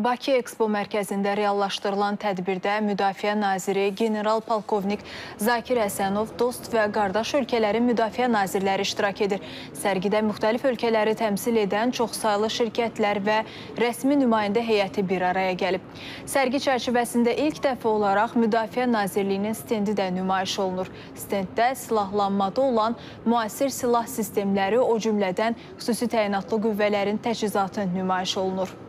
Bakı Ekspo mərkəzində reallaşdırılan tədbirdə Müdafiə naziri general polkovnik Zakir Əsənov, dost və qardaş ölkələrin müdafiə nazirləri iştirak edir. Sərgidə müxtəlif ölkələri təmsil edən çoxsaylı şirkətlər və rəsmi nümayəndə heyəti bir araya gəlib. Sərgi çərçivəsində ilk dəfə olaraq Müdafiə Nazirliyinin stendi də nümayiş olunur. Stenddə silahlanmada olan müasir silah sistemləri, o cümlədən xüsusi təyinatlı qüvvələrin təchizatı nümayiş olunur.